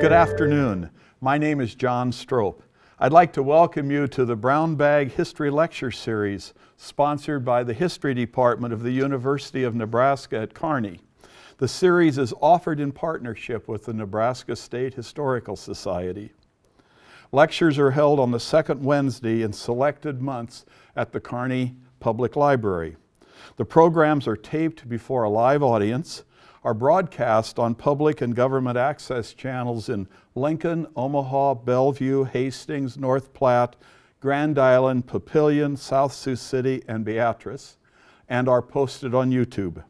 Good afternoon. My name is John Strope. I'd like to welcome you to the Brown Bag History Lecture Series, sponsored by the History Department of the University of Nebraska at Kearney. The series is offered in partnership with the Nebraska State Historical Society. Lectures are held on the second Wednesday in selected months at the Kearney Public Library. The programs are taped before a live audience, are broadcast on public and government access channels in Lincoln, Omaha, Bellevue, Hastings, North Platte, Grand Island, Papillion, South Sioux City, and Beatrice, and are posted on YouTube.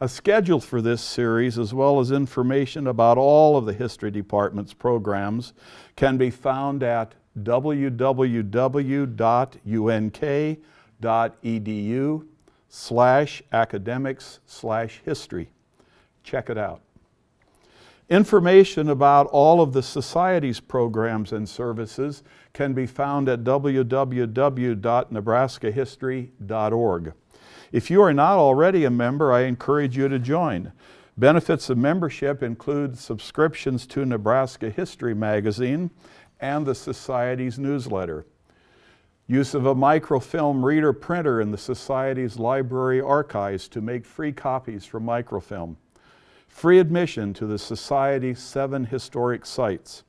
A schedule for this series, as well as information about all of the History Department's programs, can be found at www.unk.edu slash academics slash history. Check it out. Information about all of the Society's programs and services can be found at www.nebraskahistory.org. If you are not already a member, I encourage you to join. Benefits of membership include subscriptions to Nebraska History Magazine and the Society's newsletter. Use of a microfilm reader printer in the Society's library archives to make free copies from microfilm. Free admission to the Society's seven historic sites.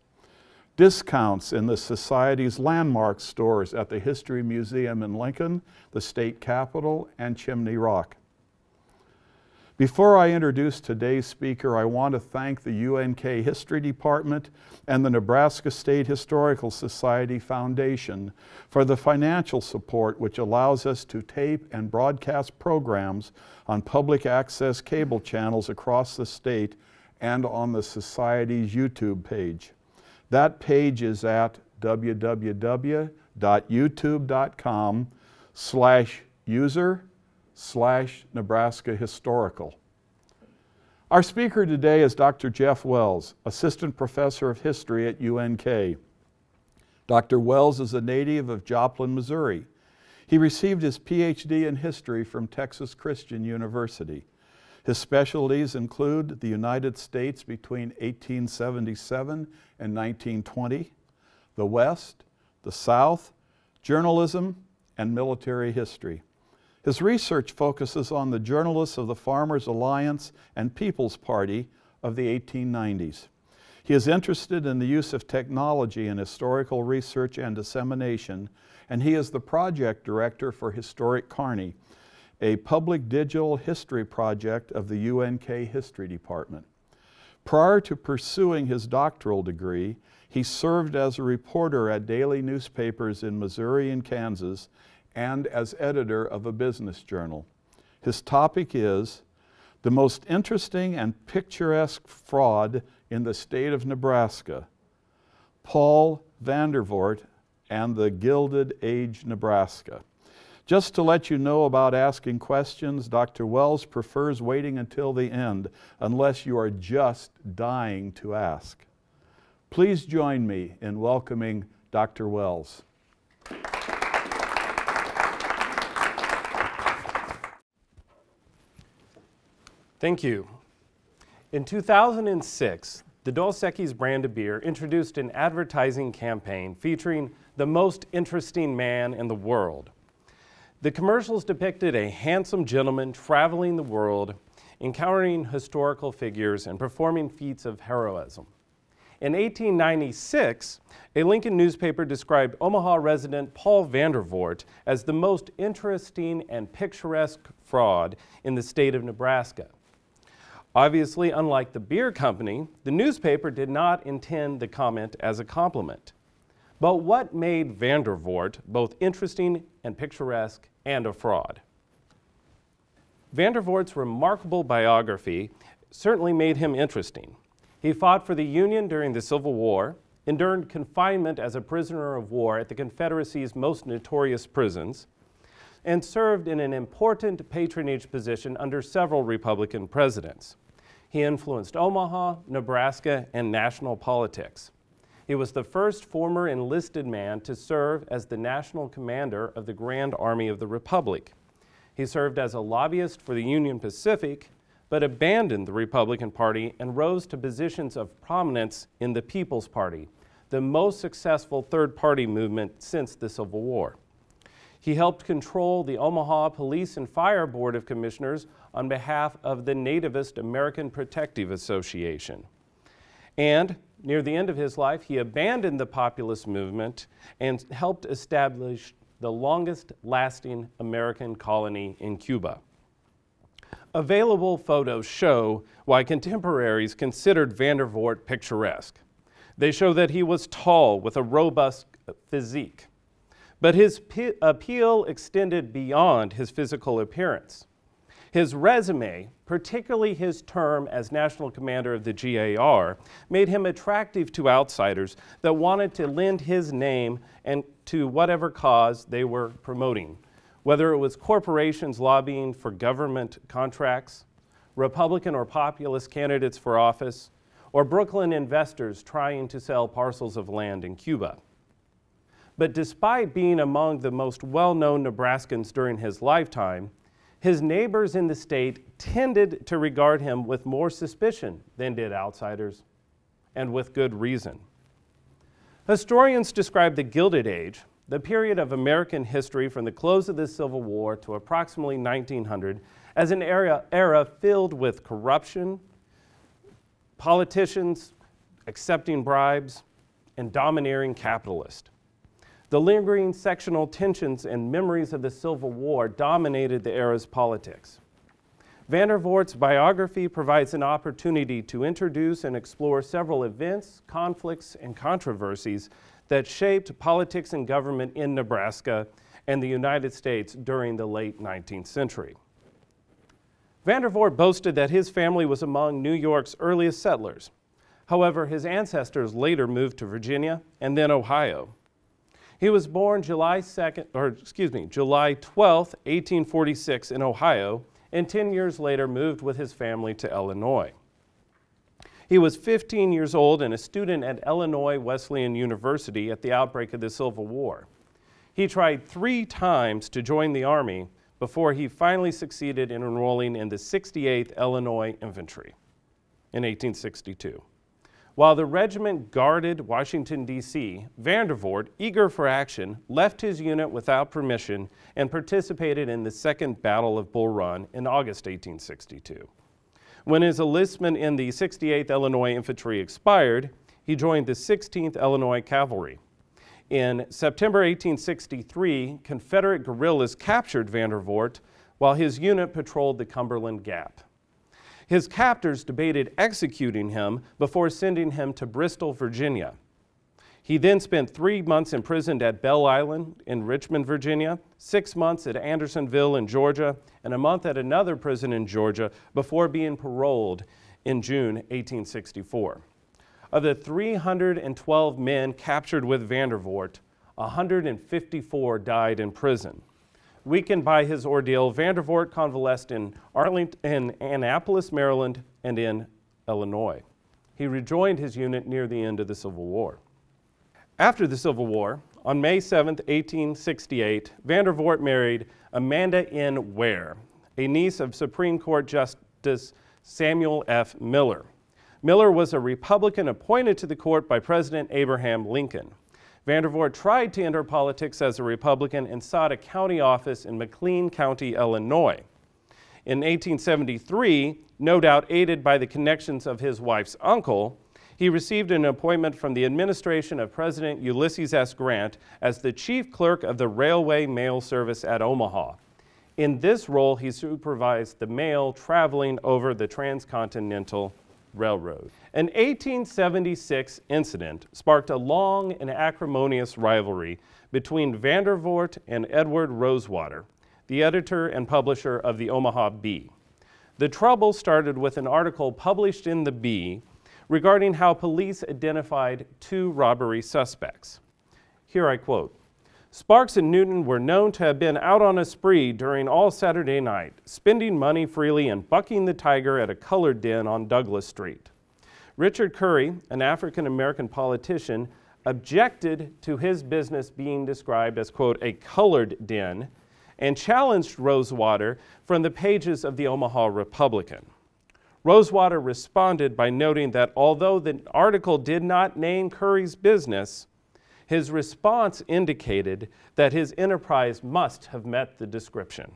Discounts in the Society's landmark stores at the History Museum in Lincoln, the State Capitol, and Chimney Rock. Before I introduce today's speaker, I want to thank the UNK History Department and the Nebraska State Historical Society Foundation for the financial support which allows us to tape and broadcast programs on public access cable channels across the state and on the Society's YouTube page. That page is at www.youtube.com slash user slash Nebraska Historical. Our speaker today is Dr. Jeff Wells, Assistant Professor of History at UNK. Dr. Wells is a native of Joplin, Missouri. He received his PhD in history from Texas Christian University. His specialties include the United States between 1877 and 1920, the West, the South, journalism, and military history. His research focuses on the journalists of the Farmers Alliance and People's Party of the 1890s. He is interested in the use of technology in historical research and dissemination, and he is the project director for Historic Kearney, a public digital history project of the UNK History Department. Prior to pursuing his doctoral degree, he served as a reporter at daily newspapers in Missouri and Kansas and as editor of a business journal. His topic is the most interesting and picturesque fraud in the state of Nebraska, Paul Vandervoort and the Gilded Age Nebraska. Just to let you know about asking questions, Dr. Wells prefers waiting until the end unless you are just dying to ask. Please join me in welcoming Dr. Wells. Thank you. In 2006, the Dos Equis brand of beer introduced an advertising campaign featuring the most interesting man in the world. The commercials depicted a handsome gentleman traveling the world, encountering historical figures, and performing feats of heroism. In 1896, a Lincoln newspaper described Omaha resident Paul Vandervoort as the most interesting and picturesque fraud in the state of Nebraska. Obviously, unlike the beer company, the newspaper did not intend the comment as a compliment. But what made Vandervoort both interesting and picturesque and a fraud? Vandervoort's remarkable biography certainly made him interesting. He fought for the Union during the Civil War, endured confinement as a prisoner of war at the Confederacy's most notorious prisons, and served in an important patronage position under several Republican presidents. He influenced Omaha, Nebraska, and national politics. He was the first former enlisted man to serve as the national commander of the Grand Army of the Republic. He served as a lobbyist for the Union Pacific, but abandoned the Republican Party and rose to positions of prominence in the People's Party, the most successful third party movement since the Civil War. He helped control the Omaha Police and Fire Board of Commissioners on behalf of the Nativist American Protective Association. And near the end of his life, he abandoned the populist movement and helped establish the longest lasting American colony in Cuba. Available photos show why contemporaries considered Vandervoort picturesque. They show that he was tall with a robust physique. But his appeal extended beyond his physical appearance. His resume, particularly his term as national commander of the GAR, made him attractive to outsiders that wanted to lend his name and to whatever cause they were promoting, whether it was corporations lobbying for government contracts, Republican or populist candidates for office, or Brooklyn investors trying to sell parcels of land in Cuba. But despite being among the most well known Nebraskans during his lifetime, his neighbors in the state tended to regard him with more suspicion than did outsiders, and with good reason. Historians describe the Gilded Age, the period of American history from the close of the Civil War to approximately 1900, as an era, era filled with corruption, politicians accepting bribes, and domineering capitalists. The lingering sectional tensions and memories of the Civil War dominated the era's politics. Vandervoort's biography provides an opportunity to introduce and explore several events, conflicts, and controversies that shaped politics and government in Nebraska and the United States during the late 19th century. Vandervoort boasted that his family was among New York's earliest settlers. However, his ancestors later moved to Virginia and then Ohio. He was born July 2nd, or excuse me, July 12th, 1846 in Ohio, and 10 years later moved with his family to Illinois. He was 15 years old and a student at Illinois Wesleyan University at the outbreak of the Civil War. He tried three times to join the Army before he finally succeeded in enrolling in the 68th Illinois Infantry in 1862. While the regiment guarded Washington, D.C., Vandervoort, eager for action, left his unit without permission and participated in the Second Battle of Bull Run in August 1862. When his enlistment in the 68th Illinois Infantry expired, he joined the 16th Illinois Cavalry. In September 1863, Confederate guerrillas captured Vandervoort while his unit patrolled the Cumberland Gap. His captors debated executing him before sending him to Bristol, Virginia. He then spent three months imprisoned at Belle Island in Richmond, Virginia, six months at Andersonville in Georgia, and a month at another prison in Georgia before being paroled in June 1864. Of the 312 men captured with Vandervoort, 154 died in prison. Weakened by his ordeal, Vandervoort convalesced in, Arlington, in Annapolis, Maryland, and in Illinois. He rejoined his unit near the end of the Civil War. After the Civil War, on May 7, 1868, Vandervoort married Amanda N. Ware, a niece of Supreme Court Justice Samuel F. Miller. Miller was a Republican appointed to the court by President Abraham Lincoln. Vandervoort tried to enter politics as a Republican and sought a county office in McLean County, Illinois. In 1873, no doubt aided by the connections of his wife's uncle, he received an appointment from the administration of President Ulysses S. Grant as the chief clerk of the Railway Mail Service at Omaha. In this role, he supervised the mail traveling over the transcontinental Railroad. An 1876 incident sparked a long and acrimonious rivalry between Vandervoort and Edward Rosewater, the editor and publisher of the Omaha Bee. The trouble started with an article published in the Bee regarding how police identified two robbery suspects. Here I quote Sparks and Newton were known to have been out on a spree during all Saturday night, spending money freely and bucking the tiger at a colored den on Douglas Street. Richard Curry, an African American politician, objected to his business being described as, quote, a colored den, and challenged Rosewater from the pages of the Omaha Republican. Rosewater responded by noting that although the article did not name Curry's business, his response indicated that his enterprise must have met the description.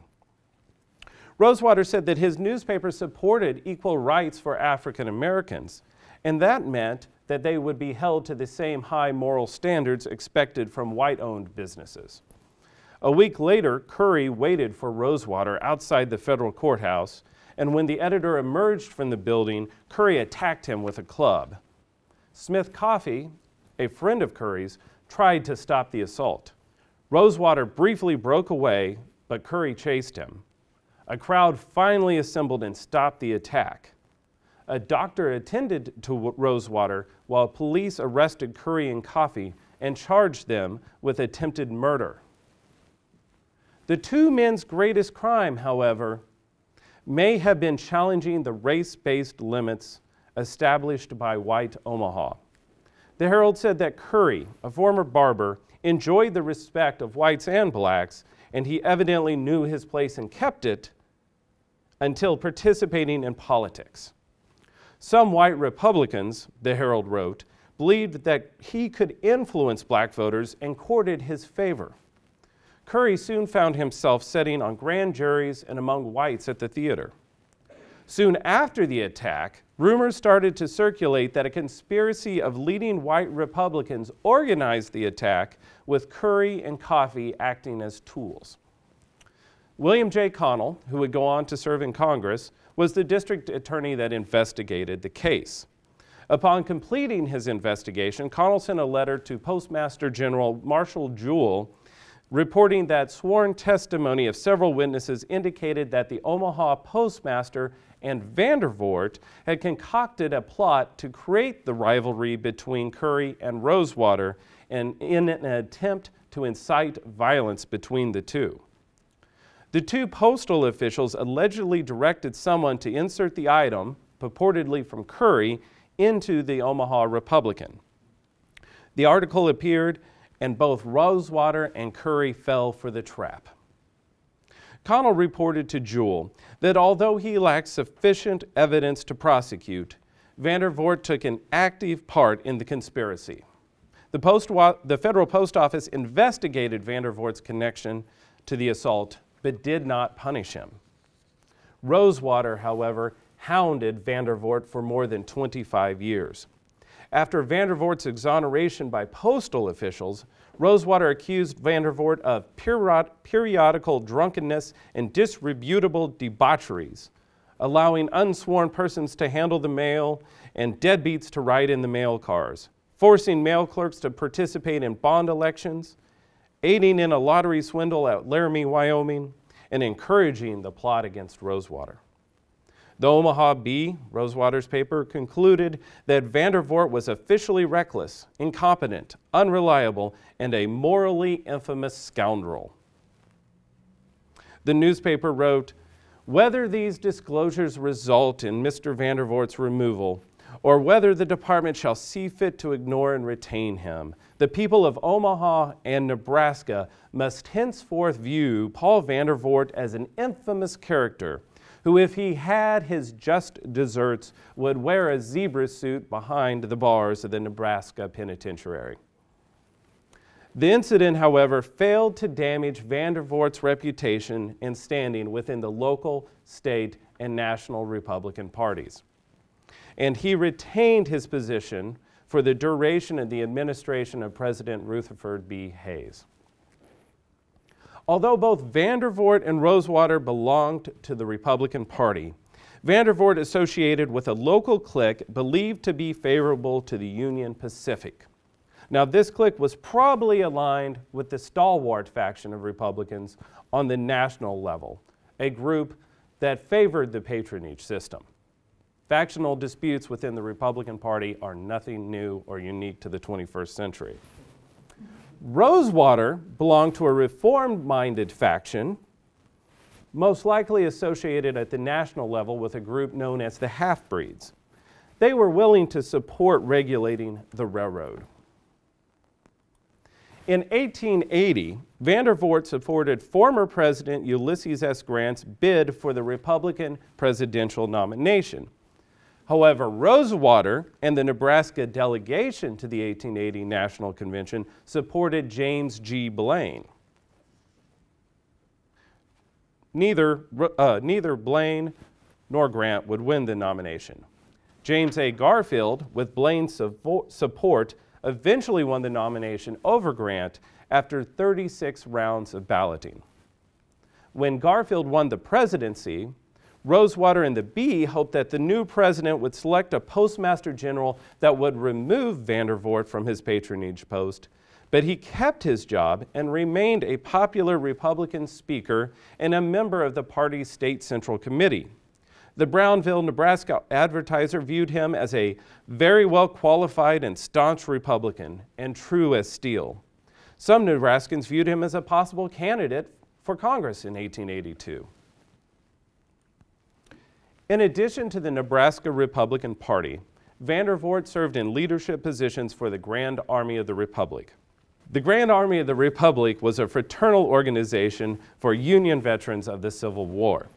Rosewater said that his newspaper supported equal rights for African Americans, and that meant that they would be held to the same high moral standards expected from white owned businesses. A week later, Curry waited for Rosewater outside the federal courthouse, and when the editor emerged from the building, Curry attacked him with a club. Smith Coffey, a friend of Curry's, tried to stop the assault. Rosewater briefly broke away, but Curry chased him. A crowd finally assembled and stopped the attack. A doctor attended to Rosewater while police arrested Curry and Coffey and charged them with attempted murder. The two men's greatest crime, however, may have been challenging the race based limits established by white Omaha. The Herald said that Curry, a former barber, enjoyed the respect of whites and blacks, and he evidently knew his place and kept it until participating in politics. Some white Republicans, the Herald wrote, believed that he could influence black voters and courted his favor. Curry soon found himself sitting on grand juries and among whites at the theater. Soon after the attack, rumors started to circulate that a conspiracy of leading white Republicans organized the attack with Curry and Coffey acting as tools. William J. Connell, who would go on to serve in Congress, was the district attorney that investigated the case. Upon completing his investigation, Connell sent a letter to Postmaster General Marshall Jewell reporting that sworn testimony of several witnesses indicated that the Omaha postmaster and Vandervoort had concocted a plot to create the rivalry between Curry and Rosewater and in an attempt to incite violence between the two. The two postal officials allegedly directed someone to insert the item, purportedly from Curry, into the Omaha Republican. The article appeared and both Rosewater and Curry fell for the trap. Connell reported to Jewell that although he lacked sufficient evidence to prosecute, Vandervoort took an active part in the conspiracy. The, post the Federal Post Office investigated Vandervoort's connection to the assault, but did not punish him. Rosewater, however, hounded Vandervoort for more than 25 years. After Vandervoort's exoneration by postal officials, Rosewater accused Vandervoort of periodical drunkenness and disreputable debaucheries, allowing unsworn persons to handle the mail and deadbeats to ride in the mail cars, forcing mail clerks to participate in bond elections, aiding in a lottery swindle at Laramie, Wyoming, and encouraging the plot against Rosewater. The Omaha Bee, Rosewater's paper, concluded that Vandervoort was officially reckless, incompetent, unreliable, and a morally infamous scoundrel. The newspaper wrote, whether these disclosures result in Mr. Vandervoort's removal or whether the department shall see fit to ignore and retain him, the people of Omaha and Nebraska must henceforth view Paul Vandervoort as an infamous character who, if he had his just deserts, would wear a zebra suit behind the bars of the Nebraska penitentiary. The incident, however, failed to damage Vandervoort's reputation and standing within the local, state, and national Republican parties. And he retained his position for the duration of the administration of President Rutherford B. Hayes. Although both Vandervoort and Rosewater belonged to the Republican Party, Vandervoort associated with a local clique believed to be favorable to the Union Pacific. Now, this clique was probably aligned with the stalwart faction of Republicans on the national level, a group that favored the patronage system. Factional disputes within the Republican Party are nothing new or unique to the 21st century. Rosewater belonged to a reformed minded faction, most likely associated at the national level with a group known as the half breeds. They were willing to support regulating the railroad. In 1880, Vandervoort supported former President Ulysses S. Grant's bid for the Republican presidential nomination. However, Rosewater and the Nebraska delegation to the 1880 National Convention supported James G. Blaine. Neither, uh, neither Blaine nor Grant would win the nomination. James A. Garfield, with Blaine's support, eventually won the nomination over Grant after 36 rounds of balloting. When Garfield won the presidency, Rosewater and the Bee hoped that the new president would select a postmaster general that would remove Vandervoort from his patronage post, but he kept his job and remained a popular Republican speaker and a member of the party's state central committee. The Brownville, Nebraska advertiser viewed him as a very well qualified and staunch Republican and true as steel. Some Nebraskans viewed him as a possible candidate for Congress in 1882. In addition to the Nebraska Republican Party, Vandervoort served in leadership positions for the Grand Army of the Republic. The Grand Army of the Republic was a fraternal organization for Union veterans of the Civil War.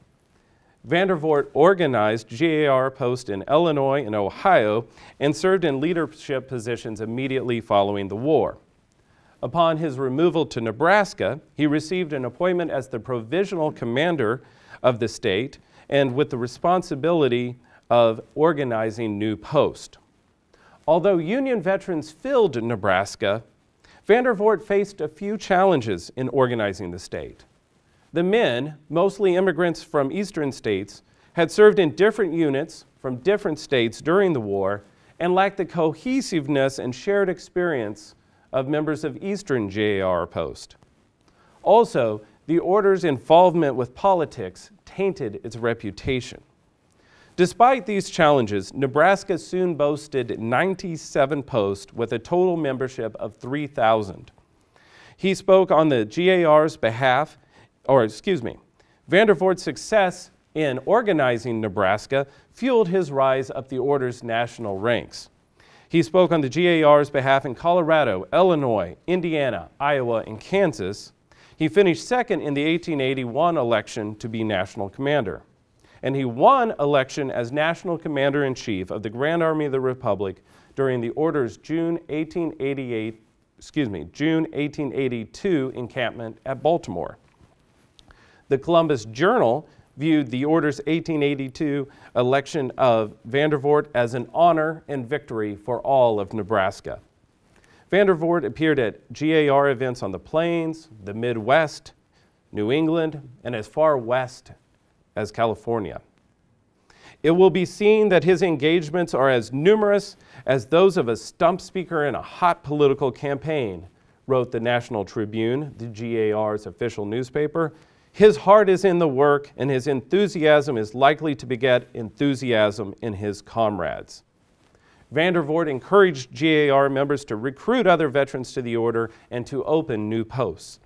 Vandervoort organized GAR posts in Illinois and Ohio and served in leadership positions immediately following the war. Upon his removal to Nebraska, he received an appointment as the provisional commander of the state and with the responsibility of organizing new posts. Although Union veterans filled Nebraska, Vandervoort faced a few challenges in organizing the state. The men, mostly immigrants from eastern states, had served in different units from different states during the war and lacked the cohesiveness and shared experience of members of Eastern GAR Post. Also, the order's involvement with politics tainted its reputation. Despite these challenges, Nebraska soon boasted 97 posts with a total membership of 3,000. He spoke on the GAR's behalf, or excuse me, Vandervoort's success in organizing Nebraska fueled his rise up the order's national ranks. He spoke on the GAR's behalf in Colorado, Illinois, Indiana, Iowa, and Kansas, he finished second in the 1881 election to be national commander. And he won election as national commander in chief of the Grand Army of the Republic during the order's June 1888, excuse me, June 1882 encampment at Baltimore. The Columbus Journal viewed the order's 1882 election of Vandervoort as an honor and victory for all of Nebraska. Vandervoort appeared at GAR events on the Plains, the Midwest, New England, and as far west as California. It will be seen that his engagements are as numerous as those of a stump speaker in a hot political campaign, wrote the National Tribune, the GAR's official newspaper. His heart is in the work, and his enthusiasm is likely to beget enthusiasm in his comrades. Vandervoort encouraged GAR members to recruit other veterans to the order and to open new posts.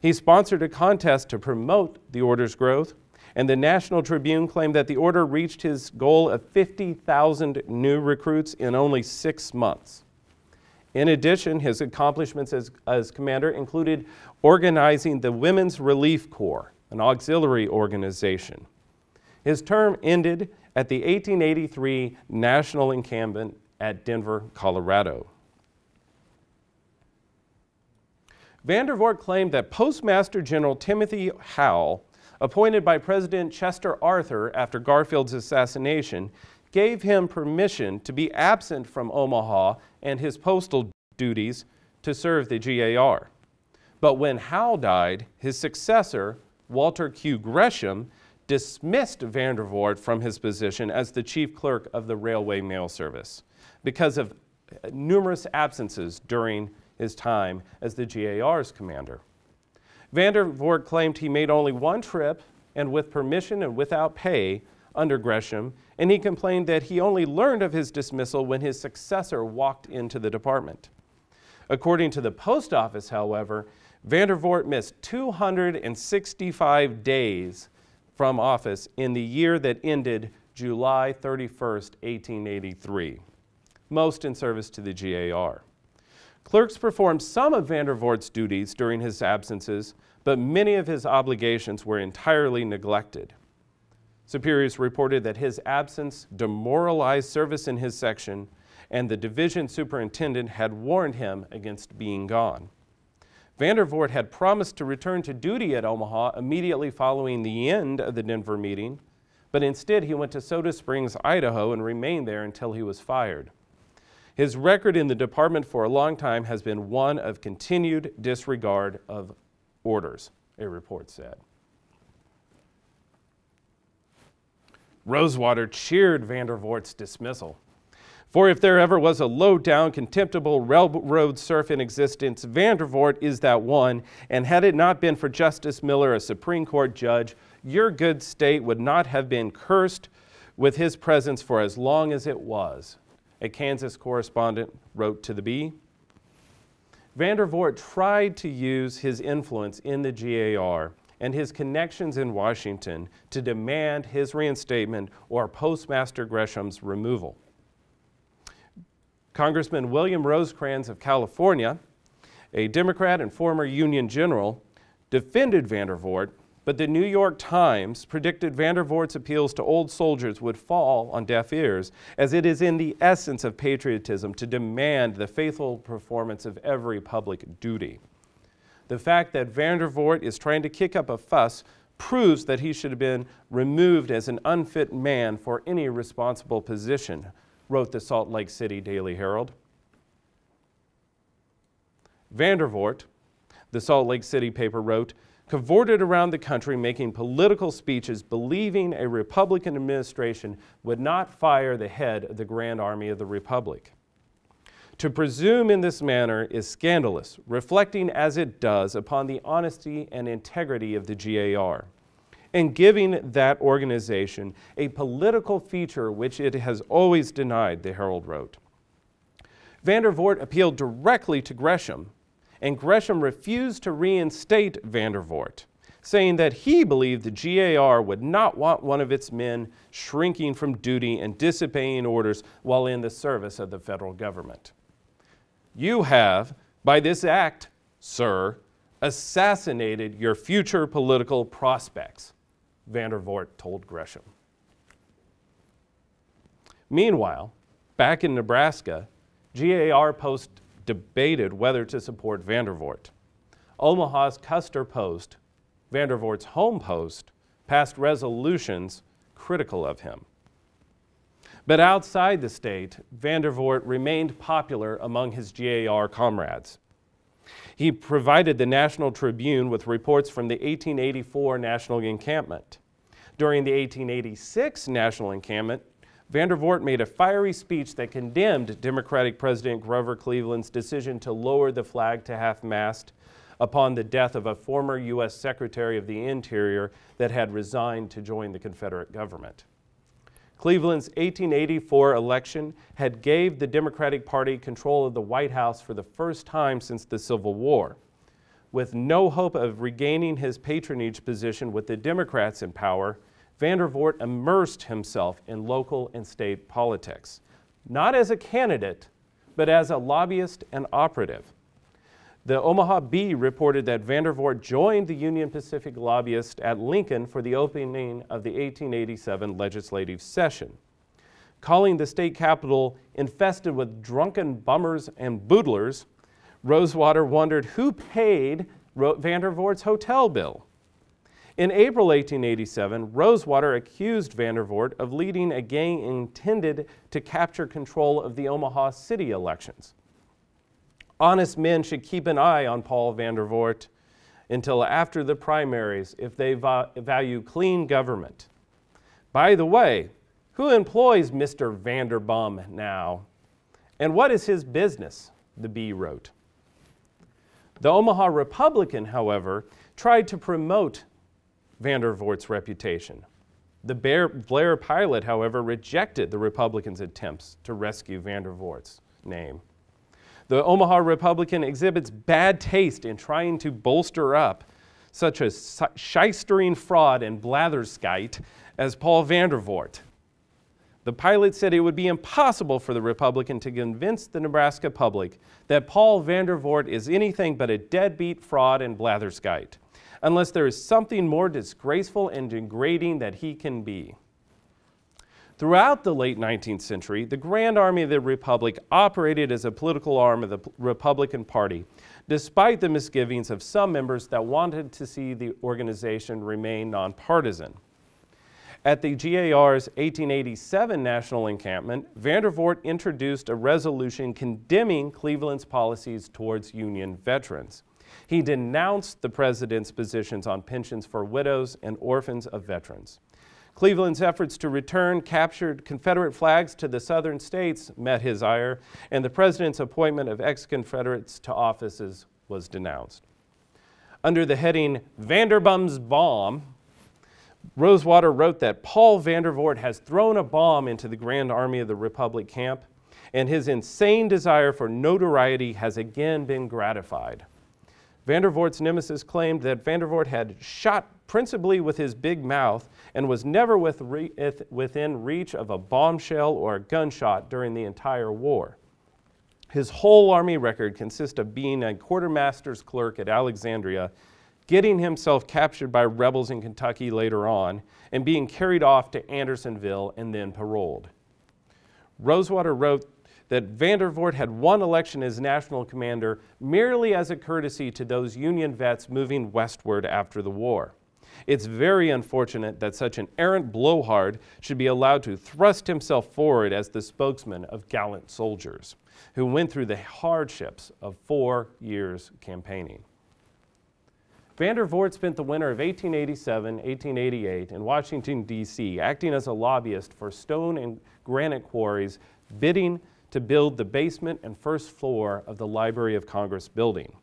He sponsored a contest to promote the order's growth, and the National Tribune claimed that the order reached his goal of 50,000 new recruits in only six months. In addition, his accomplishments as, as commander included organizing the Women's Relief Corps, an auxiliary organization. His term ended at the 1883 National Encampment at Denver, Colorado. Vandervoort claimed that Postmaster General Timothy Howell, appointed by President Chester Arthur after Garfield's assassination, gave him permission to be absent from Omaha and his postal duties to serve the GAR. But when Howell died, his successor, Walter Q. Gresham, dismissed Vandervoort from his position as the chief clerk of the Railway Mail Service because of numerous absences during his time as the GAR's commander. Vandervoort claimed he made only one trip and with permission and without pay under Gresham, and he complained that he only learned of his dismissal when his successor walked into the department. According to the post office, however, Vandervoort missed 265 days from office in the year that ended July 31st, 1883 most in service to the GAR. Clerks performed some of Vandervoort's duties during his absences, but many of his obligations were entirely neglected. Superiors reported that his absence demoralized service in his section, and the division superintendent had warned him against being gone. Vandervoort had promised to return to duty at Omaha immediately following the end of the Denver meeting, but instead he went to Soda Springs, Idaho, and remained there until he was fired. His record in the department for a long time has been one of continued disregard of orders, a report said. Rosewater cheered Vandervoort's dismissal. For if there ever was a low down, contemptible railroad serf in existence, Vandervoort is that one, and had it not been for Justice Miller, a Supreme Court judge, your good state would not have been cursed with his presence for as long as it was. A Kansas correspondent wrote to the Bee. Vandervoort tried to use his influence in the GAR and his connections in Washington to demand his reinstatement or Postmaster Gresham's removal. Congressman William Rosecrans of California, a Democrat and former Union general, defended Vandervoort, but the New York Times predicted Vandervoort's appeals to old soldiers would fall on deaf ears, as it is in the essence of patriotism to demand the faithful performance of every public duty. The fact that Vandervoort is trying to kick up a fuss proves that he should have been removed as an unfit man for any responsible position, wrote the Salt Lake City Daily Herald. Vandervoort, the Salt Lake City paper wrote, cavorted around the country making political speeches believing a Republican administration would not fire the head of the Grand Army of the Republic. To presume in this manner is scandalous, reflecting as it does upon the honesty and integrity of the GAR, and giving that organization a political feature which it has always denied, the Herald wrote. Vandervoort appealed directly to Gresham, and Gresham refused to reinstate Vandervoort, saying that he believed the GAR would not want one of its men shrinking from duty and disobeying orders while in the service of the federal government. You have, by this act, sir, assassinated your future political prospects, Vandervoort told Gresham. Meanwhile, back in Nebraska, GAR Post debated whether to support Vandervoort. Omaha's Custer Post, Vandervoort's home post, passed resolutions critical of him. But outside the state, Vandervoort remained popular among his GAR comrades. He provided the National Tribune with reports from the 1884 National Encampment. During the 1886 National Encampment, Vandervoort made a fiery speech that condemned Democratic President Grover Cleveland's decision to lower the flag to half mast upon the death of a former U.S. Secretary of the Interior that had resigned to join the Confederate government. Cleveland's 1884 election had gave the Democratic Party control of the White House for the first time since the Civil War. With no hope of regaining his patronage position with the Democrats in power, Vandervoort immersed himself in local and state politics, not as a candidate, but as a lobbyist and operative. The Omaha Bee reported that Vandervoort joined the Union Pacific lobbyist at Lincoln for the opening of the 1887 legislative session. Calling the state capitol infested with drunken bummers and boodlers, Rosewater wondered who paid Vandervoort's hotel bill. In April 1887, Rosewater accused Vandervoort of leading a gang intended to capture control of the Omaha city elections. Honest men should keep an eye on Paul Vandervoort until after the primaries if they va- value clean government. By the way, who employs Mr. Vanderbum now? And what is his business? The Bee wrote. The Omaha Republican, however, tried to promote Vandervoort's reputation. The Blair pilot, however, rejected the Republicans' attempts to rescue Vandervoort's name. The Omaha Republican exhibits bad taste in trying to bolster up such a shystering fraud and blatherskite as Paul Vandervoort. The pilot said it would be impossible for the Republican to convince the Nebraska public that Paul Vandervoort is anything but a deadbeat fraud and blatherskite. Unless there is something more disgraceful and degrading that he can be. Throughout the late 19th century, the Grand Army of the Republic operated as a political arm of the Republican Party, despite the misgivings of some members that wanted to see the organization remain nonpartisan. At the GAR's 1887 national encampment, Vandervoort introduced a resolution condemning Cleveland's policies towards Union veterans. He denounced the president's positions on pensions for widows and orphans of veterans. Cleveland's efforts to return captured Confederate flags to the southern states met his ire, and the president's appointment of ex Confederates to offices was denounced. Under the heading Vanderbum's Bomb, Rosewater wrote that Paul Vandervoort has thrown a bomb into the Grand Army of the Republic camp, and his insane desire for notoriety has again been gratified. Vandervoort's nemesis claimed that Vandervoort had shot principally with his big mouth and was never with re within reach of a bombshell or a gunshot during the entire war. His whole army record consists of being a quartermaster's clerk at Alexandria getting himself captured by rebels in Kentucky later on, and being carried off to Andersonville and then paroled. Rosewater wrote that Vandervoort had won election as national commander merely as a courtesy to those Union vets moving westward after the war. It's very unfortunate that such an errant blowhard should be allowed to thrust himself forward as the spokesman of gallant soldiers who went through the hardships of four years campaigning. Vandervoort spent the winter of 1887 1888 in Washington, D.C., acting as a lobbyist for stone and granite quarries, bidding to build the basement and first floor of the Library of Congress building.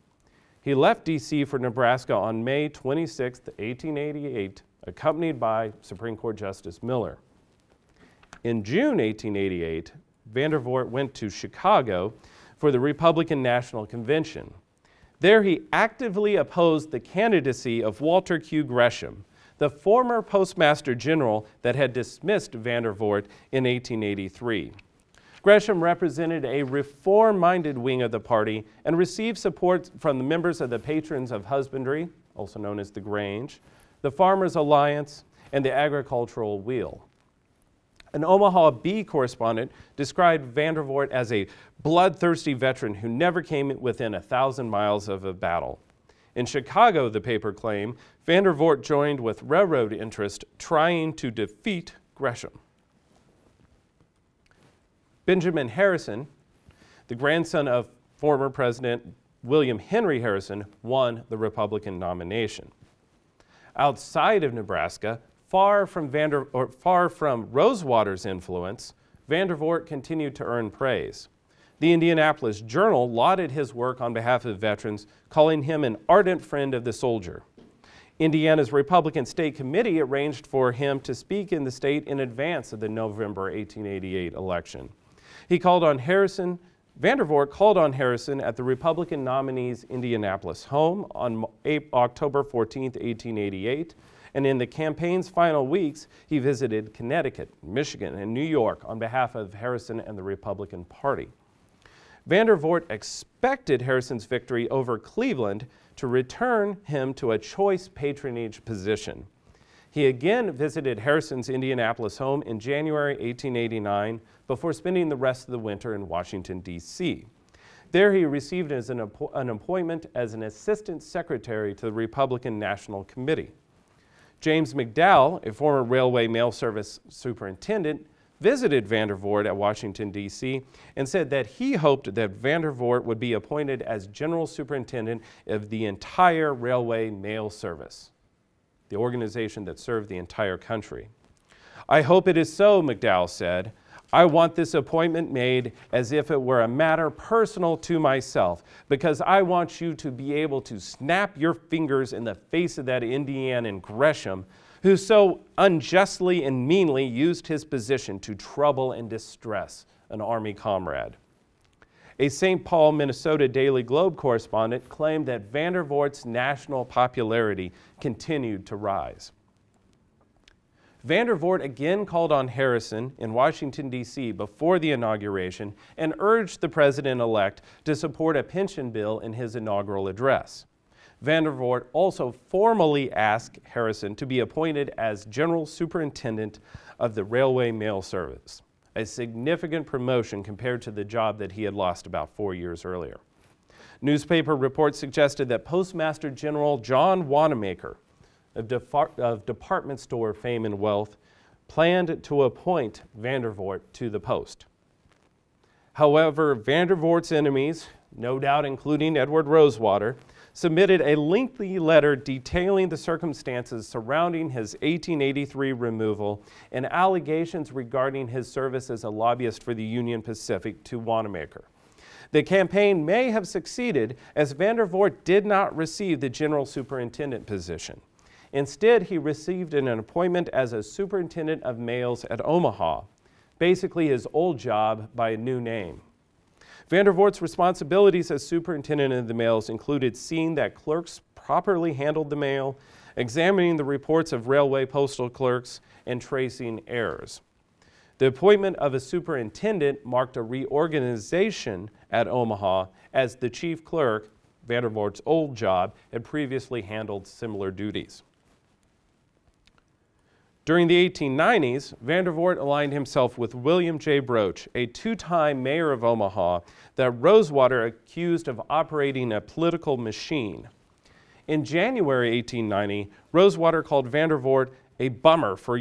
He left D.C. for Nebraska on May 26, 1888, accompanied by Supreme Court Justice Miller. In June 1888, Vandervoort went to Chicago for the Republican National Convention. There he actively opposed the candidacy of Walter Q. Gresham, the former Postmaster General that had dismissed Vandervoort in 1883. Gresham represented a reform minded wing of the party and received support from the members of the Patrons of Husbandry, also known as the Grange, the Farmers Alliance, and the Agricultural Wheel. An Omaha Bee correspondent described Vandervoort as a bloodthirsty veteran who never came within a thousand miles of a battle. In Chicago, the paper claimed, Vandervoort joined with railroad interest trying to defeat Gresham. Benjamin Harrison, the grandson of former President William Henry Harrison, won the Republican nomination. Outside of Nebraska, Far from, Vander, or far from Rosewater's influence, Vandervoort continued to earn praise. The Indianapolis Journal lauded his work on behalf of veterans, calling him an ardent friend of the soldier. Indiana's Republican State Committee arranged for him to speak in the state in advance of the November 1888 election. He called on Harrison, Vandervoort called on Harrison at the Republican nominee's Indianapolis home on October 14, 1888, and in the campaign's final weeks, he visited Connecticut, Michigan, and New York on behalf of Harrison and the Republican Party. Vandervoort expected Harrison's victory over Cleveland to return him to a choice patronage position. He again visited Harrison's Indianapolis home in January 1889 before spending the rest of the winter in Washington, D.C. There he received an, an appointment as an assistant secretary to the Republican National Committee. James McDowell, a former railway mail service superintendent, visited Vandervoort at Washington, D.C., and said that he hoped that Vandervoort would be appointed as general superintendent of the entire railway mail service, the organization that served the entire country. I hope it is so, McDowell said. I want this appointment made as if it were a matter personal to myself, because I want you to be able to snap your fingers in the face of that Indianan Gresham, who so unjustly and meanly used his position to trouble and distress an Army comrade. A St. Paul, Minnesota Daily Globe correspondent claimed that Vandervoort's national popularity continued to rise. Vandervoort again called on Harrison in Washington, D.C. before the inauguration and urged the president elect to support a pension bill in his inaugural address. Vandervoort also formally asked Harrison to be appointed as General Superintendent of the Railway Mail Service, a significant promotion compared to the job that he had lost about four years earlier. Newspaper reports suggested that Postmaster General John Wanamaker of, of department store fame and wealth planned to appoint Vandervoort to the post. However, Vandervoort's enemies, no doubt including Edward Rosewater, submitted a lengthy letter detailing the circumstances surrounding his 1883 removal and allegations regarding his service as a lobbyist for the Union Pacific to Wanamaker. The campaign may have succeeded as Vandervoort did not receive the general superintendent position. Instead, he received an appointment as a superintendent of mails at Omaha, basically his old job by a new name. Vandervoort's responsibilities as superintendent of the mails included seeing that clerks properly handled the mail, examining the reports of railway postal clerks, and tracing errors. The appointment of a superintendent marked a reorganization at Omaha as the chief clerk, Vandervoort's old job, had previously handled similar duties. During the 1890s, Vandervoort aligned himself with William J. Broatch, a two-time mayor of Omaha that Rosewater accused of operating a political machine. In January 1890, Rosewater called Vandervoort a bummer for,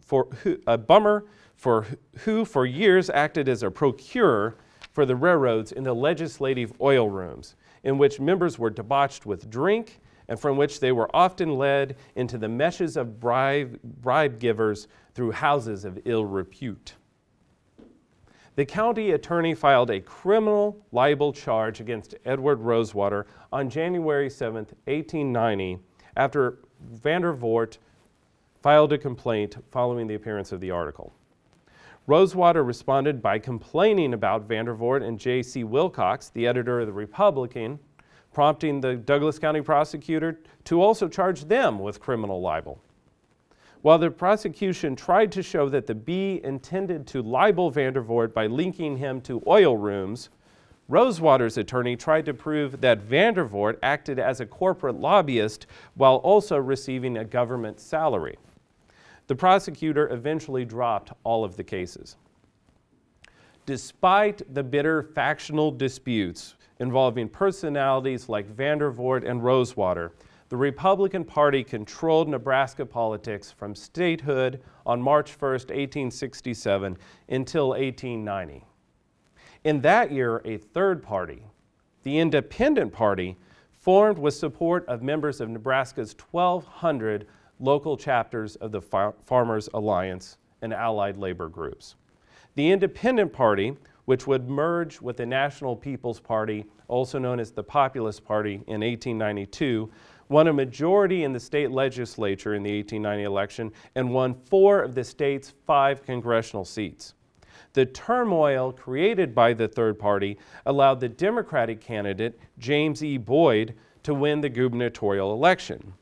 for a bummer for who for years acted as a procurer for the railroads in the legislative oil rooms, in which members were debauched with drink and from which they were often led into the meshes of bribe, bribe givers through houses of ill repute. The county attorney filed a criminal libel charge against Edward Rosewater on January 7, 1890, after Vandervoort filed a complaint following the appearance of the article. Rosewater responded by complaining about Vandervoort and J.C. Wilcox, the editor of the Republican, prompting the Douglas County prosecutor to also charge them with criminal libel. While the prosecution tried to show that the Bee intended to libel Vandervoort by linking him to oil rooms, Rosewater's attorney tried to prove that Vandervoort acted as a corporate lobbyist while also receiving a government salary. The prosecutor eventually dropped all of the cases. Despite the bitter factional disputes involving personalities like Vandervoort and Rosewater, the Republican Party controlled Nebraska politics from statehood on March 1, 1867 until 1890. In that year, a third party, the Independent Party, formed with support of members of Nebraska's 1,200 local chapters of the Farmers Alliance and allied labor groups. The Independent Party which would merge with the National People's Party, also known as the Populist Party, in 1892, won a majority in the state legislature in the 1890 election, and won four of the state's five congressional seats. The turmoil created by the third party allowed the Democratic candidate, James E. Boyd, to win the gubernatorial election.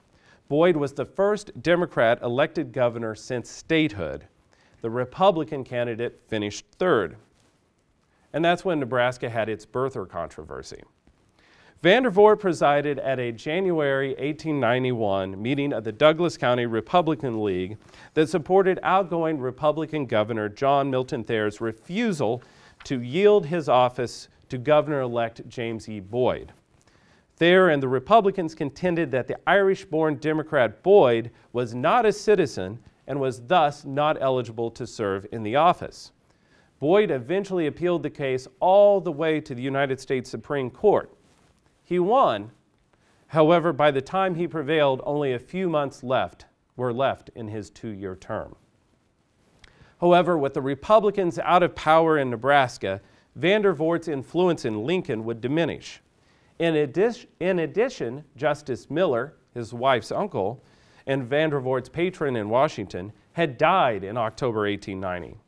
Boyd was the first Democrat elected governor since statehood. The Republican candidate finished third and that's when Nebraska had its birther controversy. Vandervoort presided at a January 1891 meeting of the Douglas County Republican League that supported outgoing Republican Governor John Milton Thayer's refusal to yield his office to Governor elect James E. Boyd. Thayer and the Republicans contended that the Irish born Democrat Boyd was not a citizen and was thus not eligible to serve in the office. Boyd eventually appealed the case all the way to the United States Supreme Court. He won. However, by the time he prevailed, only a few months left were left in his two-year term. However, with the Republicans out of power in Nebraska, Vandervoort's influence in Lincoln would diminish. In, addi in addition, Justice Miller, his wife's uncle, and Vandervoort's patron in Washington, had died in October 1890.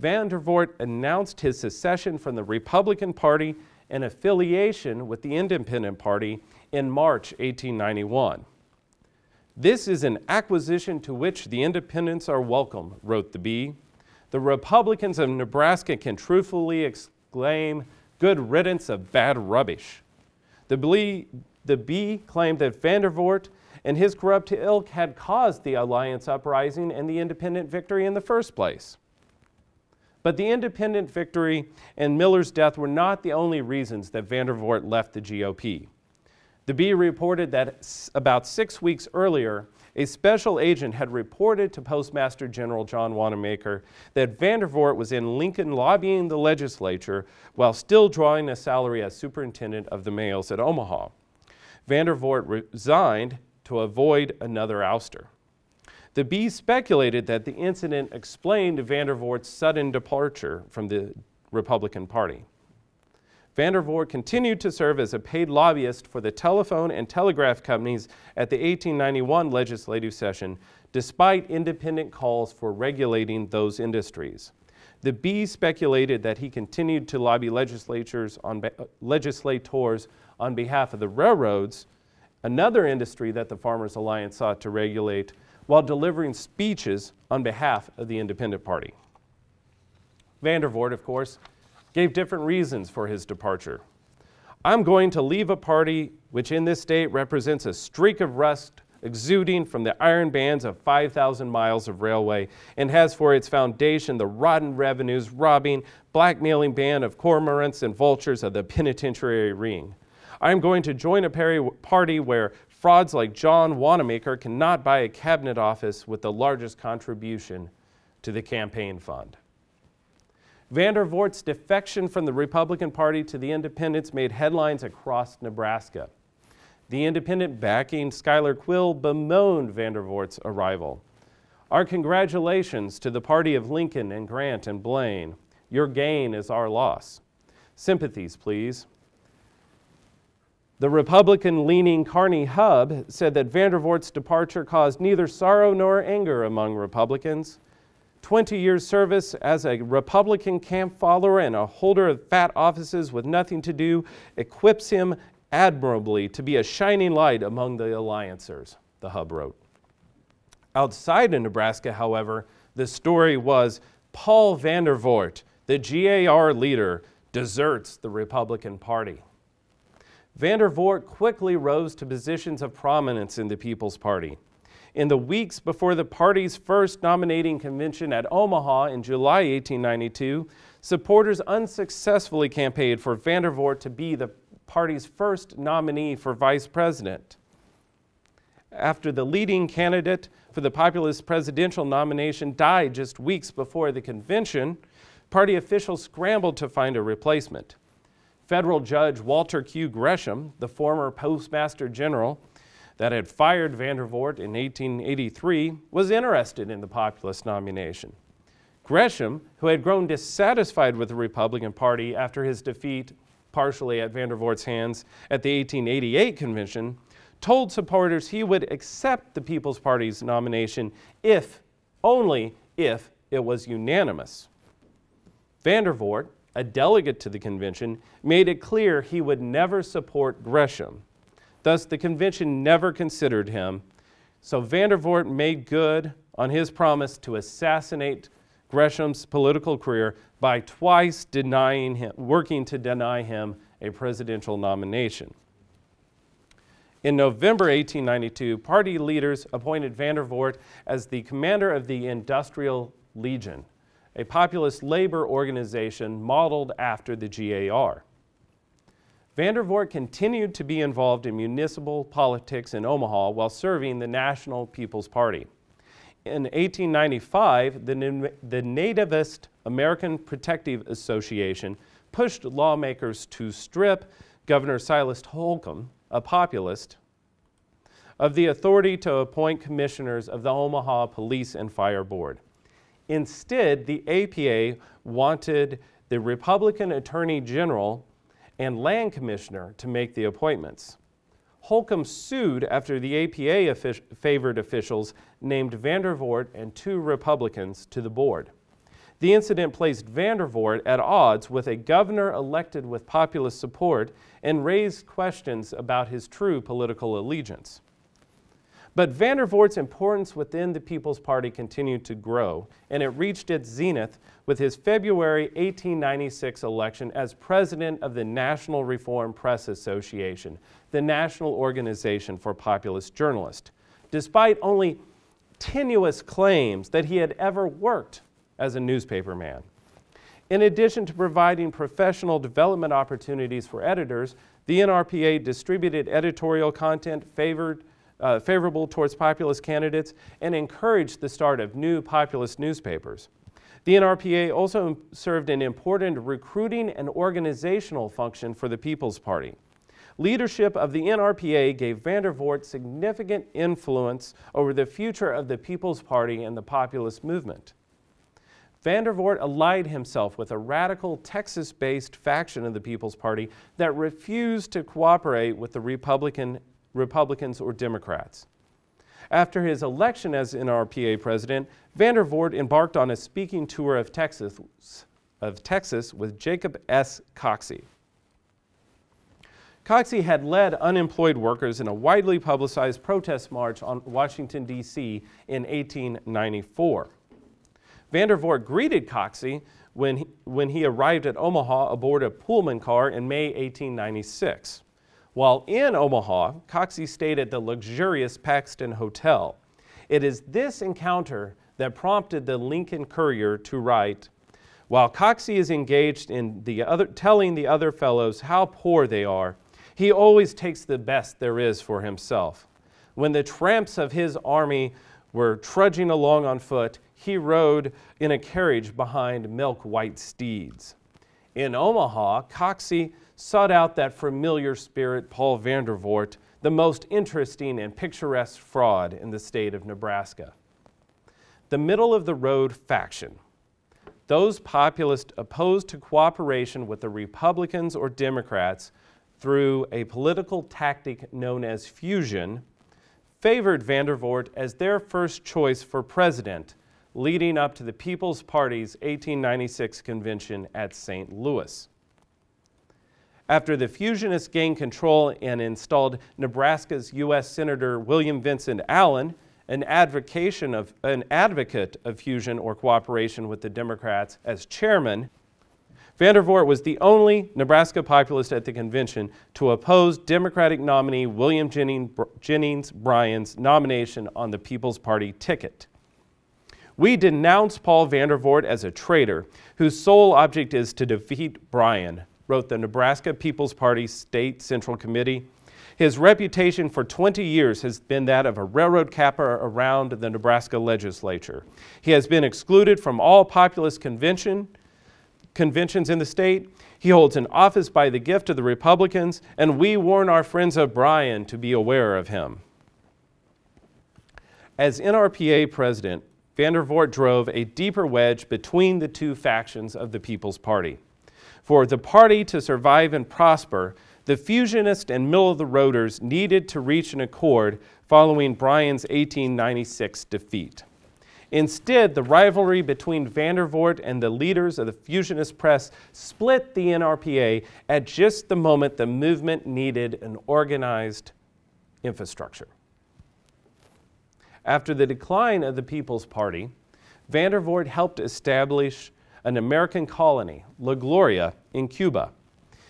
Vandervoort announced his secession from the Republican Party and affiliation with the Independent Party in March 1891. This is an acquisition to which the independents are welcome, wrote the Bee. The Republicans of Nebraska can truthfully exclaim, good riddance of bad rubbish. The Bee, the Bee claimed that Vandervoort and his corrupt ilk had caused the Alliance uprising and the independent victory in the first place. But the independent victory and Miller's death were not the only reasons that Vandervoort left the GOP. The Bee reported that about six weeks earlier, a special agent had reported to Postmaster General John Wanamaker that Vandervoort was in Lincoln lobbying the legislature while still drawing a salary as superintendent of the mails at Omaha. Vandervoort resigned to avoid another ouster. The Bee speculated that the incident explained Vandervoort's sudden departure from the Republican Party. Vandervoort continued to serve as a paid lobbyist for the telephone and telegraph companies at the 1891 legislative session, despite independent calls for regulating those industries. The Bee speculated that he continued to lobby legislatures on, legislators on behalf of the railroads, another industry that the Farmers Alliance sought to regulate, while delivering speeches on behalf of the Independent Party. Vandervoort, of course, gave different reasons for his departure. I'm going to leave a party which in this state represents a streak of rust exuding from the iron bands of 5,000 miles of railway and has for its foundation the rotten revenues, robbing, blackmailing band of cormorants and vultures of the penitentiary ring. I'm going to join a party where frauds like John Wanamaker cannot buy a cabinet office with the largest contribution to the campaign fund. Vandervoort's defection from the Republican Party to the Independents made headlines across Nebraska. The Independent backing Schuyler Quill bemoaned Vandervoort's arrival. Our congratulations to the party of Lincoln and Grant and Blaine. Your gain is our loss. Sympathies, please. The Republican leaning Kearney Hub said that Vandervoort's departure caused neither sorrow nor anger among Republicans. 20 years service as a Republican camp follower and a holder of fat offices with nothing to do equips him admirably to be a shining light among the alliancers, the Hub wrote. Outside of Nebraska, however, the story was Paul Vandervoort, the GAR leader, deserts the Republican Party. Vandervoort quickly rose to positions of prominence in the People's Party in the weeks before the party's first nominating convention at Omaha in July 1892, supporters unsuccessfully campaigned for Vandervoort to be the party's first nominee for vice president. After the leading candidate for the populist presidential nomination died just weeks before the convention, party officials scrambled to find a replacement. Federal Judge Walter Q. Gresham, the former Postmaster General, that had fired Vandervoort in 1883 was interested in the populist nomination. Gresham, who had grown dissatisfied with the Republican Party after his defeat, partially at Vandervoort's hands, at the 1888 convention, told supporters he would accept the People's Party's nomination if, only if, it was unanimous. Vandervoort, a delegate to the convention, made it clear he would never support Gresham Thus, the convention never considered him. So Vandervoort made good on his promise to assassinate Gresham's political career by twice denying him, working to deny him a presidential nomination. In November 1892, party leaders appointed Vandervoort as the commander of the Industrial Legion, a populist labor organization modeled after the GAR. Vandervoort continued to be involved in municipal politics in Omaha while serving the National People's Party. In 1895, the, the Nativist American Protective Association pushed lawmakers to strip Governor Silas Holcomb, a populist, of the authority to appoint commissioners of the Omaha Police and Fire Board. Instead, the APA wanted the Republican Attorney General and land commissioner to make the appointments. Holcomb sued after the APA favored officials named Vandervoort and two Republicans to the board. The incident placed Vandervoort at odds with a governor elected with populist support and raised questions about his true political allegiance. But Vandervoort's importance within the People's Party continued to grow, and it reached its zenith with his February 1896 election as president of the National Reform Press Association, the national organization for populist journalists, despite only tenuous claims that he had ever worked as a newspaperman. In addition to providing professional development opportunities for editors, the NRPA distributed editorial content favored, uh, favorable towards populist candidates and encouraged the start of new populist newspapers. The NRPA also served an important recruiting and organizational function for the People's Party. Leadership of the NRPA gave Vandervoort significant influence over the future of the People's Party and the populist movement. Vandervoort allied himself with a radical Texas based faction of the People's Party that refused to cooperate with the Republican, Republicans or Democrats. After his election as NRPA president, Vandervoort embarked on a speaking tour of Texas, of Texas with Jacob S. Coxey. Coxey had led unemployed workers in a widely publicized protest march on Washington, D.C. in 1894. Vandervoort greeted Coxey when he, when he arrived at Omaha aboard a Pullman car in May 1896. While in Omaha, Coxey stayed at the luxurious Paxton Hotel. It is this encounter that prompted the Lincoln Courier to write, while Coxey is engaged in the other, telling the other fellows how poor they are, he always takes the best there is for himself. When the tramps of his army were trudging along on foot, he rode in a carriage behind milk white steeds. In Omaha, Coxey sought out that familiar spirit, Paul Vandervoort, the most interesting and picturesque fraud in the state of Nebraska. The middle of the road faction, those populists opposed to cooperation with the Republicans or Democrats through a political tactic known as fusion, favored Vandervoort as their first choice for president leading up to the People's Party's 1896 convention at St. Louis. After the Fusionists gained control and installed Nebraska's U.S. Senator William Vincent Allen, an, of, an advocate of fusion or cooperation with the Democrats, as chairman, Vandervoort was the only Nebraska populist at the convention to oppose Democratic nominee William Jennings Bryan's nomination on the People's Party ticket. We denounce Paul Vandervoort as a traitor whose sole object is to defeat Bryan, wrote the Nebraska People's Party State Central Committee. His reputation for 20 years has been that of a railroad capper around the Nebraska legislature. He has been excluded from all populist convention, conventions in the state. He holds an office by the gift of the Republicans, and we warn our friends of Bryan to be aware of him. As NRPA president, Vandervoort drove a deeper wedge between the two factions of the People's Party. For the party to survive and prosper, the fusionists and middle of the roaders needed to reach an accord following Bryan's 1896 defeat. Instead, the rivalry between Vandervoort and the leaders of the fusionist press split the NRPA at just the moment the movement needed an organized infrastructure. After the decline of the People's Party, Vandervoort helped establish an American colony, La Gloria, in Cuba.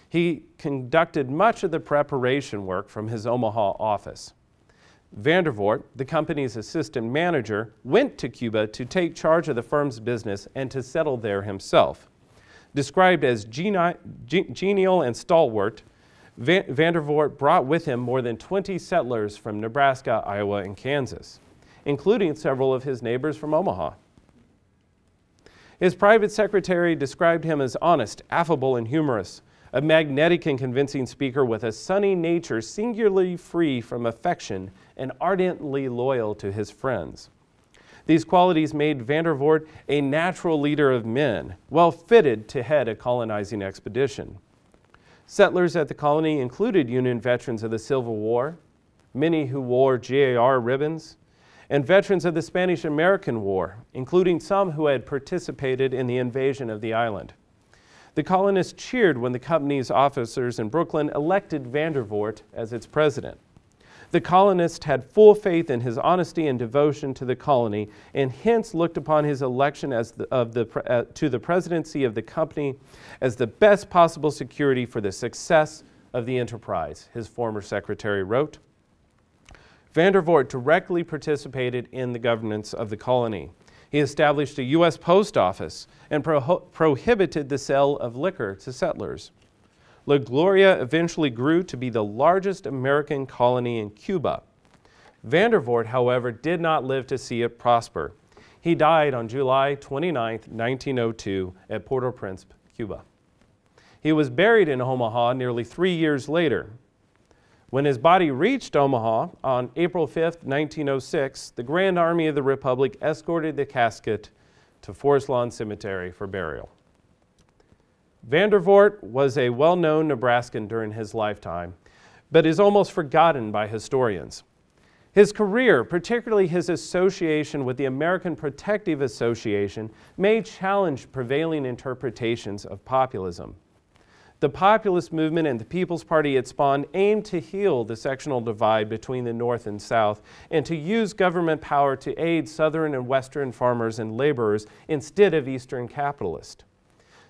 He conducted much of the preparation work from his Omaha office. Vandervoort, the company's assistant manager, went to Cuba to take charge of the firm's business and to settle there himself. Described as genial and stalwart, Vandervoort brought with him more than 20 settlers from Nebraska, Iowa, and Kansas including several of his neighbors from Omaha. His private secretary described him as honest, affable, and humorous, a magnetic and convincing speaker with a sunny nature singularly free from affection and ardently loyal to his friends. These qualities made Vandervoort a natural leader of men, well fitted to head a colonizing expedition. Settlers at the colony included Union veterans of the Civil War, many who wore GAR ribbons, and veterans of the Spanish American War, including some who had participated in the invasion of the island. The colonists cheered when the company's officers in Brooklyn elected Vandervoort as its president. The colonists had full faith in his honesty and devotion to the colony, and hence looked upon his election as the, of the, uh, to the presidency of the company as the best possible security for the success of the enterprise, his former secretary wrote. Vandervoort directly participated in the governance of the colony. He established a U.S. post office and pro- prohibited the sale of liquor to settlers. La Gloria eventually grew to be the largest American colony in Cuba. Vandervoort, however, did not live to see it prosper. He died on July 29, 1902, at Port au Prince, Cuba. He was buried in Omaha nearly three years later. When his body reached Omaha on April 5, 1906, the Grand Army of the Republic escorted the casket to Forest Lawn Cemetery for burial. Vandervoort was a well known Nebraskan during his lifetime, but is almost forgotten by historians. His career, particularly his association with the American Protective Association, may challenge prevailing interpretations of populism. The populist movement and the People's Party it spawned aimed to heal the sectional divide between the North and South and to use government power to aid Southern and Western farmers and laborers instead of Eastern capitalists.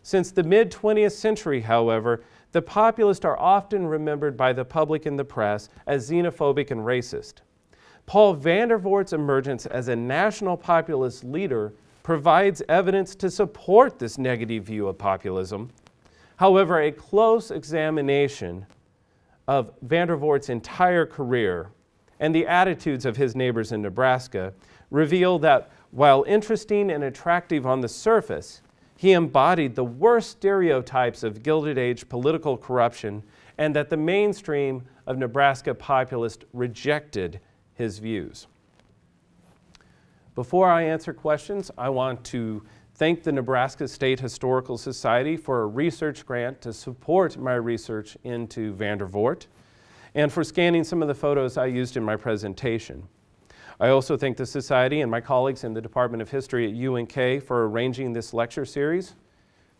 Since the mid 20th century, however, the populists are often remembered by the public and the press as xenophobic and racist. Paul Vandervoort's emergence as a national populist leader provides evidence to support this negative view of populism However, a close examination of Vandervoort's entire career and the attitudes of his neighbors in Nebraska reveal that while interesting and attractive on the surface, he embodied the worst stereotypes of Gilded Age political corruption and that the mainstream of Nebraska populists rejected his views. Before I answer questions, I want to thank the Nebraska State Historical Society for a research grant to support my research into Vandervoort and for scanning some of the photos I used in my presentation. I also thank the Society and my colleagues in the Department of History at UNK for arranging this lecture series.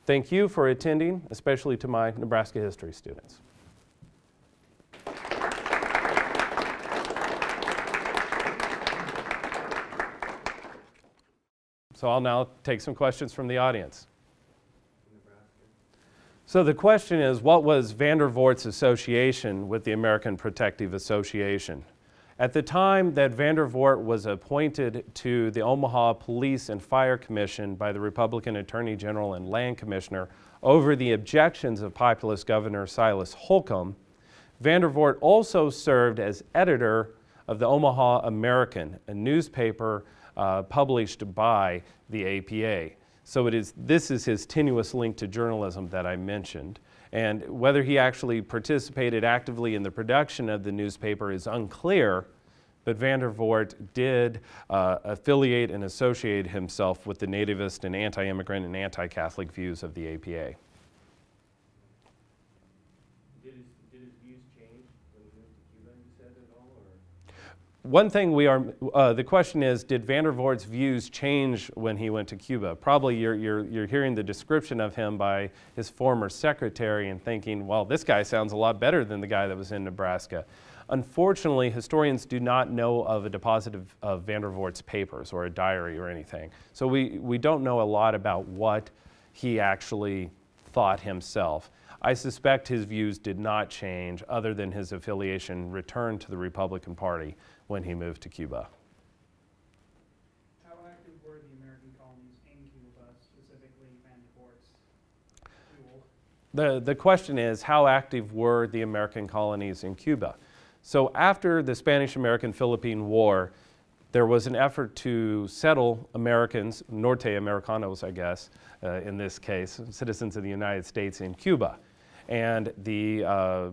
Thank you for attending, especially to my Nebraska history students. So I'll now take some questions from the audience. So the question is, what was Vandervoort's association with the American Protective Association? At the time that Vandervoort was appointed to the Omaha Police and Fire Commission by the Republican Attorney General and Land Commissioner over the objections of populist Governor Silas Holcomb, Vandervoort also served as editor of the Omaha American, a newspaper uh, published by the APA. So it is, this is his tenuous link to journalism that I mentioned. And whether he actually participated actively in the production of the newspaper is unclear, but Vandervoort did uh, affiliate and associate himself with the nativist and anti immigrant and anti Catholic views of the APA. One thing we are, uh, the question is, did Vandervoort's views change when he went to Cuba? Probably you're, you're, you're hearing the description of him by his former secretary and thinking, well, this guy sounds a lot better than the guy that was in Nebraska. Unfortunately, historians do not know of a deposit of, of Vandervoort's papers or a diary or anything. So we, we don't know a lot about what he actually thought himself. I suspect his views did not change other than his affiliation returned to the Republican Party when he moved to Cuba. How active were the American colonies in Cuba, specifically The, the question is how active were the American colonies in Cuba? So after the Spanish American Philippine War, there was an effort to settle Americans, Norte Americanos, I guess, uh, in this case, citizens of the United States in Cuba. And the uh,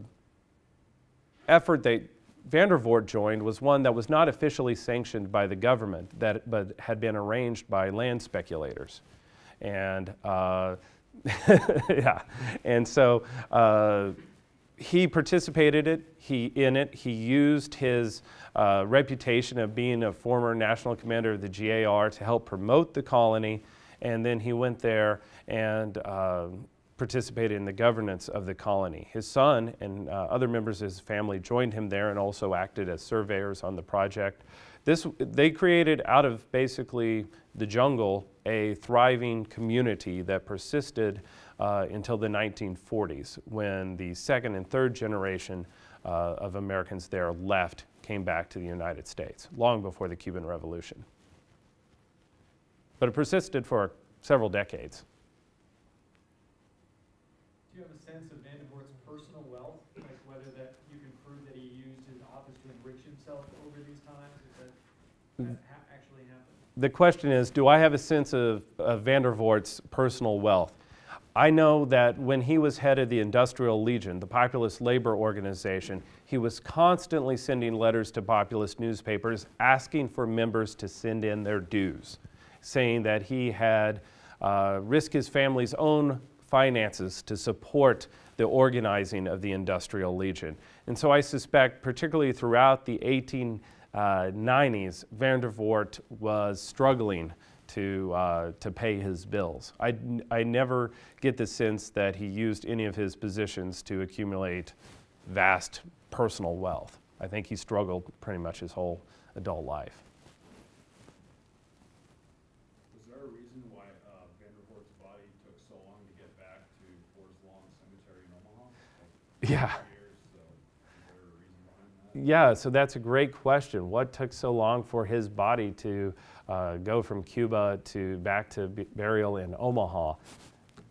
effort that Vandervoort joined was one that was not officially sanctioned by the government, that, but had been arranged by land speculators. And uh, yeah, and so uh, he participated it, he, in it. He used his uh, reputation of being a former national commander of the GAR to help promote the colony. And then he went there and uh, participated in the governance of the colony. His son and uh, other members of his family joined him there and also acted as surveyors on the project. This, they created out of basically the jungle a thriving community that persisted uh, until the 1940s when the second and third generation uh, of Americans there left, came back to the United States, long before the Cuban Revolution. But it persisted for several decades. Do you have a sense of Vandervoort's personal wealth, like whether that you can prove that he used his office to enrich himself over these times? That, that actually happened? The question is Do I have a sense of, of Vandervoort's personal wealth? I know that when he was head of the Industrial Legion, the populist labor organization, he was constantly sending letters to populist newspapers asking for members to send in their dues, saying that he had uh, risked his family's own finances to support the organizing of the Industrial Legion. And so I suspect, particularly throughout the 1890s, Vandervoort was struggling to, uh, to pay his bills. I, I never get the sense that he used any of his positions to accumulate vast personal wealth. I think he struggled pretty much his whole adult life. Was there a reason why uh, Vandervoort's body took so long to get back to Forest Lawn Cemetery in Omaha? Like Yeah. years, so is there a reason behind that? Yeah, so that's a great question. What took so long for his body to uh, go from Cuba to back to burial in Omaha?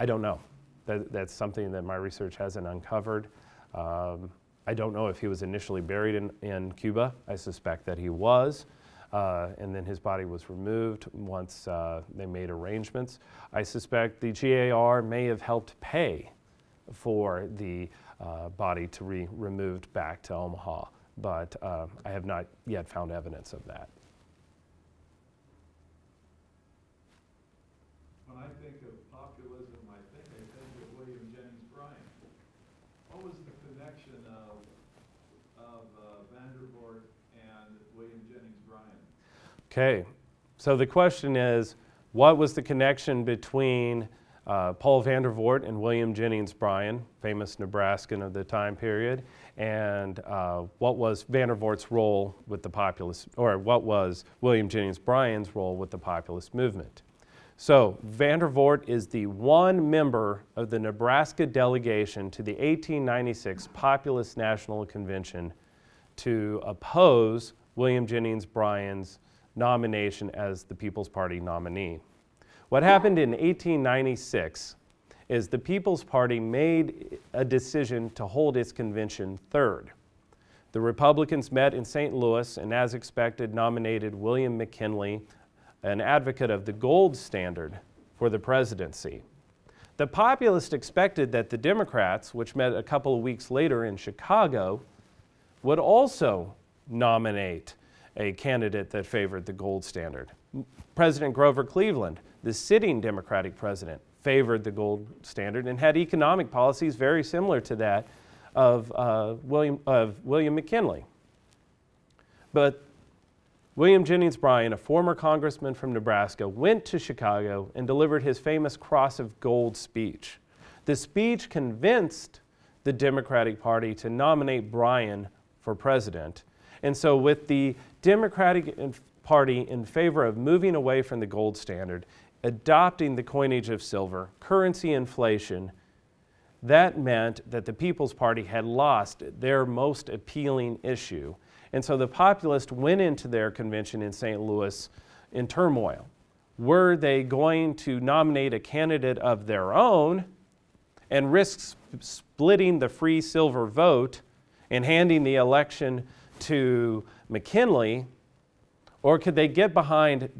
I don't know. That, that's something that my research hasn't uncovered. Um, I don't know if he was initially buried in, in Cuba. I suspect that he was. Uh, and then his body was removed once uh, they made arrangements. I suspect the GAR may have helped pay for the uh, body to be removed back to Omaha, but uh, I have not yet found evidence of that. When I think of populism, I think, I think of William Jennings Bryan. What was the connection of, of uh, Vandervoort and William Jennings Bryan? Okay, so the question is what was the connection between uh, Paul Vandervoort and William Jennings Bryan, famous Nebraskan of the time period, and uh, what was Vandervoort's role with the populist, or what was William Jennings Bryan's role with the populist movement? So, Vandervoort is the one member of the Nebraska delegation to the 1896 Populist National Convention to oppose William Jennings Bryan's nomination as the People's Party nominee. What happened in 1896 is the People's Party made a decision to hold its convention third. The Republicans met in St. Louis and, as expected, nominated William McKinley, an advocate of the gold standard, for the presidency. The populists expected that the Democrats, which met a couple of weeks later in Chicago, would also nominate a candidate that favored the gold standard. President Grover Cleveland, the sitting Democratic president, favored the gold standard and had economic policies very similar to that of, uh, William, of William McKinley. But William Jennings Bryan, a former congressman from Nebraska, went to Chicago and delivered his famous Cross of Gold speech. The speech convinced the Democratic Party to nominate Bryan for president. And so, with the Democratic Party in favor of moving away from the gold standard, adopting the coinage of silver, currency inflation, that meant that the People's Party had lost their most appealing issue. And so the populists went into their convention in St. Louis in turmoil. Were they going to nominate a candidate of their own and risk sp- splitting the free silver vote and handing the election to McKinley? Or could they get behind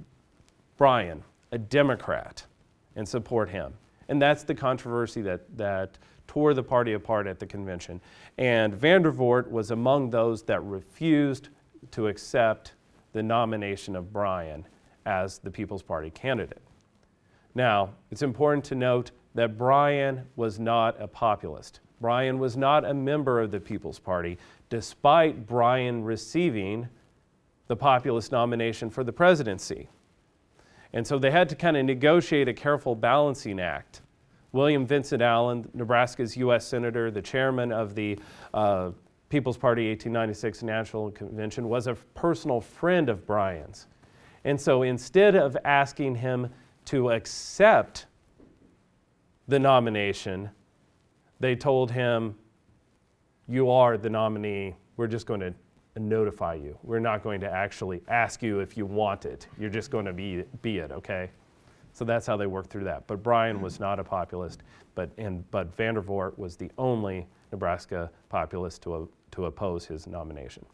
Bryan, a Democrat, and support him? And that's the controversy that, that tore the party apart at the convention. And Vandervoort was among those that refused to accept the nomination of Bryan as the People's Party candidate. Now, it's important to note that Bryan was not a populist. Bryan was not a member of the People's Party, despite Bryan receiving the populist nomination for the presidency. And so they had to kind of negotiate a careful balancing act William Vincent Allen, Nebraska's U.S. Senator, the chairman of the uh, People's Party 1896 National Convention, was a personal friend of Bryan's. And so instead of asking him to accept the nomination, they told him, You are the nominee. We're just going to notify you. We're not going to actually ask you if you want it. You're just going to be, be it, okay? So that's how they worked through that. But Bryan was mm. not a populist, but, and, but Vandervoort was the only Nebraska populist to, to oppose his nomination.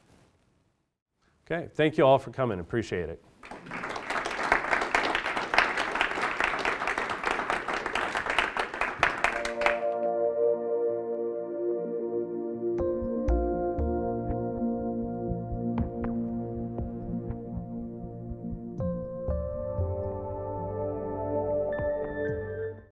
Okay, thank you all for coming. Appreciate it.